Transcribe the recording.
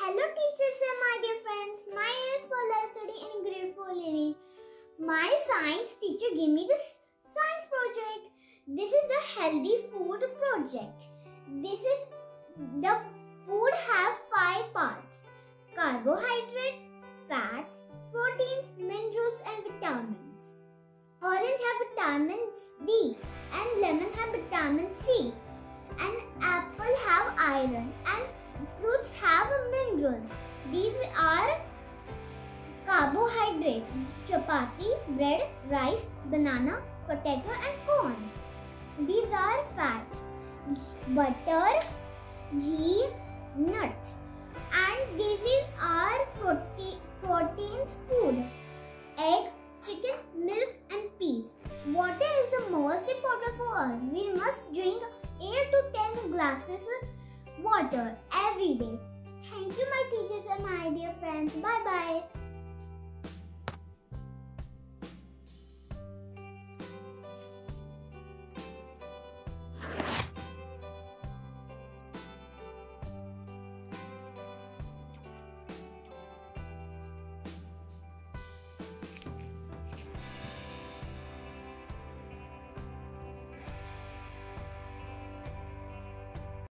Hello teachers and my dear friends. My name is Pearl study in grade 4 Lily. My science teacher gave me this science project. This is the healthy food project. This is the food have five parts. Carbohydrate, fats, proteins, minerals and vitamins. Orange have vitamin D and lemon have vitamin C and apple have iron and fruits have these are carbohydrate, chapati, bread, rice, banana, potato and corn. These are fats, butter, ghee, nuts. And this is our protein, proteins food, egg, chicken, milk and peas. Water is the most important for us. We must drink 8 to 10 glasses of water every day. Friends. Bye bye.